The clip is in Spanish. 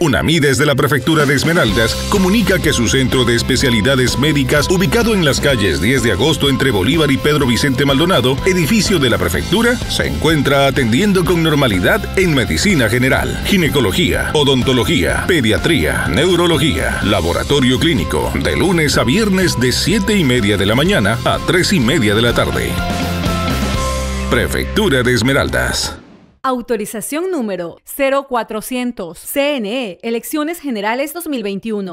UNAMI desde la Prefectura de Esmeraldas comunica que su centro de especialidades médicas, ubicado en las calles 10 de agosto entre Bolívar y Pedro Vicente Maldonado, edificio de la Prefectura, se encuentra atendiendo con normalidad en medicina general, ginecología, odontología, pediatría, neurología, laboratorio clínico, de lunes a viernes de 7 y media de la mañana a 3 y media de la tarde. Prefectura de Esmeraldas. Autorización número 0400. CNE, Elecciones Generales 2021.